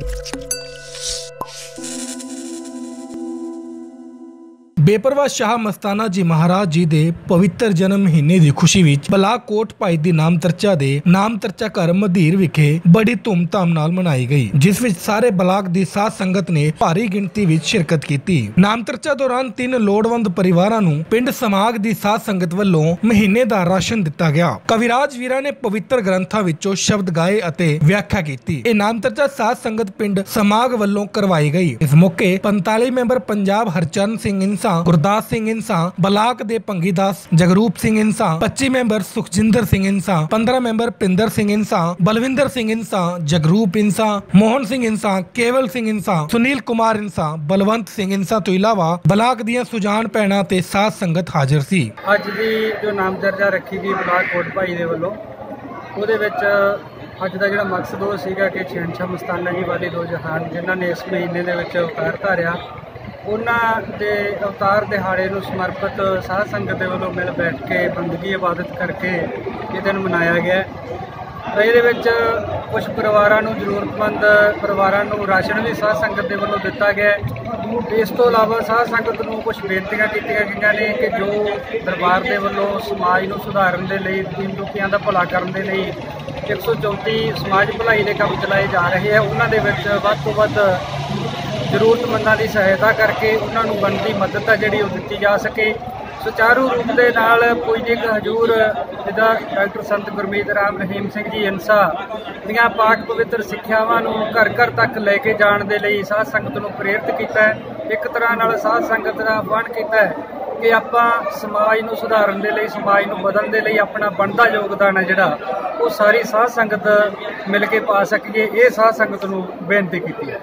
you ਬੇਪਰਵਾਹ ਸ਼ਾਹ ਮਸਤਾਨਾ ਜੀ ਮਹਾਰਾਜ ਜੀ ਦੇ ਪਵਿੱਤਰ ਜਨਮ ਮਹੀਨੇ ਦੀ ਖੁਸ਼ੀ ਵਿੱਚ ਬਲਾਕ ਕੋਟ ਭਾਈ ਦੀ ਨਾਮ ਚਰਚਾ ਦੇ ਨਾਮ ਚਰਚਾ ਘਰ ਮਧੀਰ ਵਿਖੇ ਬੜੀ ਧੂਮਧਾਮ ਨਾਲ ਮਨਾਈ ਗਈ, ਜਿਸ ਵਿੱਚ ਸਾਰੇ ਬਲਾਕ ਦੀ ਸਾਧ ਸੰਗਤ ਨੇ ਭਾਰੀ ਗਿਣਤੀ ਵਿੱਚ ਸ਼ਿਰਕਤ ਕੀਤੀ। ਨਾਮ ਚਰਚਾ ਦੌਰਾਨ ਤਿੰਨ ਲੋੜਵੰਦ ਪਰਿਵਾਰਾਂ ਨੂੰ ਪਿੰਡ ਸਮਾਗ ਦੀ ਸਾਧ ਸੰਗਤ ਵੱਲੋਂ ਮਹੀਨੇ ਦਾ ਰਾਸ਼ਨ ਦਿੱਤਾ ਗਿਆ। ਕਵਿਰਾਜ ਵੀਰਾਂ ਨੇ ਪਵਿੱਤਰ ਗ੍ਰੰਥਾਂ ਵਿੱਚੋਂ ਸ਼ਬਦ ਗਾਏ ਅਤੇ ਵਿਆਖਿਆ ਕੀਤੀ। ਇਹ ਨਾਮ ਚਰਚਾ ਸਾਧ ਸੰਗਤ ਪਿੰਡ ਸਮਾਗ ਵੱਲੋਂ ਕਰਵਾਈ ਗਈ। ਇਸ ਮੌਕੇ 45 ਮੈਂਬਰ ਪੰਜਾਬ ਹਰਚਰਨ ਸਿੰਘ ਇਨਸਾ ਗੁਰਦਾਸ ਸਿੰਘ ਇਨਸਾ ਬਲਾਕ ਦੇ ਭੰਗੀਦਾਸ ਜਗਰੂਪ ਸਿੰਘ ਇਨਸਾ 25 ਮੈਂਬਰ ਸੁਖਜਿੰਦਰ ਸਿੰਘ ਇਨਸਾ 15 ਮੈਂਬਰ ਪਿੰਦਰ ਸਿੰਘ ਇਨਸਾ ਬਲਵਿੰਦਰ ਸਿੰਘ ਇਨਸਾ ਜਗਰੂਪ ਇਨਸਾ ਮੋਹਨ ਸਿੰਘ ਇਨਸਾ ਕੇਵਲ ਸਿੰਘ ਇਨਸਾ ਸੁਨੀਲ ਕੁਮਾਰ ਇਨਸਾ ਬਲਵੰਤ ਸਿੰਘ ਇਨਸਾ ਤੋਂ ਇਲਾਵਾ ਬਲਾਕ ਦੀਆਂ ਸੁਜਾਨ ਪੈਣਾ ਤੇ ਸਾਧ ਸੰਗਤ ਹਾਜ਼ਰ ਸੀ। ਅੱਜ ਦੀ ਜੋ ਨਾਮਦਰਜਾ ਰੱਖੀ ਗਈ ਬਲਾਕ ਕੋਟ ਭਾਈ ਦੇ ਵੱਲੋਂ, ਉਹਦੇ ਵਿੱਚ ਅੱਜ ਦਾ ਜਿਹੜਾ ਮਕਸਦ ਉਹ ਸੀਗਾ ਕਿ ਸ਼ਹਿਨਸ਼ਾਹ ਮਸਤਾਨਾ ਜੀ ਵਾਲੀ ਦੋ ਜਹਾਨ ਜਿਨ੍ਹਾਂ ਨੇ ਇਸ ਮਹੀਨੇ ਦੇ ਵਿੱਚ ਅਵਤਾਰ ਧਾਰਿਆ ਉਹਨਾਂ ਦੇ ਅਵਤਾਰ ਦਿਹਾੜੇ ਨੂੰ ਸਮਰਪਿਤ ਸਾਧ ਸੰਗਤ ਦੇ ਵੱਲੋਂ ਮਿਲ ਬੈਠ ਕੇ ਬੰਦਗੀ ਇਬਾਦਤ ਕਰਕੇ ਇਹ ਦਿਨ ਮਨਾਇਆ ਗਿਆ ਤਾਂ ਇਹਦੇ ਵਿੱਚ ਕੁਝ ਪਰਿਵਾਰਾਂ ਨੂੰ ਜ਼ਰੂਰਤਮੰਦ ਪਰਿਵਾਰਾਂ ਨੂੰ ਰਾਸ਼ਨ ਵੀ ਸਾਧ ਸੰਗਤ ਦੇ ਵੱਲੋਂ ਦਿੱਤਾ ਗਿਆ ਇਸ ਤੋਂ ਇਲਾਵਾ ਸਾਧ ਸੰਗਤ ਨੂੰ ਕੁਝ ਬੇਨਤੀਆਂ ਕੀਤੀਆਂ ਗਈਆਂ ਨੇ ਕਿ ਜੋ ਦਰਬਾਰ ਦੇ ਵੱਲੋਂ ਸਮਾਜ ਨੂੰ ਸੁਧਾਰਨ ਦੇ ਲਈ, ਦੀਨ ਦੁਖੀਆਂ ਦਾ ਭਲਾ ਕਰਨ ਦੇ ਲਈ 134 ਸਮਾਜ ਭਲਾਈ ਦੇ ਕੰਮ ਚਲਾਏ ਜਾ ਰਹੇ ਆ, ਉਹਨਾਂ ਦੇ ਵਿੱਚ ਵੱਧ ਤੋਂ ਵੱਧ ਜ਼ਰੂਰਤਮੰਦਾਂ ਦੀ ਸਹਾਇਤਾ ਕਰਕੇ ਉਹਨਾਂ ਨੂੰ ਬਣਦੀ ਮਦਦ ਆ ਜਿਹੜੀ ਉਹ ਦਿੱਤੀ ਜਾ ਸਕੇ। ਸੁਚਾਰੂ ਰੂਪ ਦੇ ਨਾਲ ਪੁਜਨਿਕ ਹਜੂਰ ਜਿਹਦਾ ਡਾਕਟਰ ਸੰਤ ਗੁਰਮੀਤ ਰਾਮ ਰਹੀਮ ਸਿੰਘ ਜੀ ਇਨਸਾ ਦੀਆਂ ਪਾਕ ਪਵਿੱਤਰ ਸਿੱਖਿਆਵਾਂ ਨੂੰ ਘਰ ਘਰ ਤੱਕ ਲੈ ਕੇ ਜਾਣ ਦੇ ਲਈ ਸਾਧ ਸੰਗਤ ਨੂੰ ਪ੍ਰੇਰਿਤ ਕੀਤਾ ਇੱਕ ਤਰ੍ਹਾਂ ਨਾਲ ਸਾਧ ਸੰਗਤ ਦਾ ਆਹਵਾਨ ਕੀਤਾ ਕਿ ਆਪਾਂ ਸਮਾਜ ਨੂੰ ਸੁਧਾਰਨ ਦੇ ਲਈ, ਸਮਾਜ ਨੂੰ ਬਦਲਣ ਦੇ ਲਈ ਆਪਣਾ ਬਣਦਾ ਯੋਗਦਾਨ ਹੈ ਜਿਹੜਾ, ਉਹ ਸਾਰੀ ਸਾਧ ਸੰਗਤ ਮਿਲ ਕੇ ਪਾ ਸਕੀਏ। ਇਹ ਸਾਧ ਸੰਗਤ ਨੂੰ ਬੇਨਤੀ ਕੀਤੀ ਹੈ।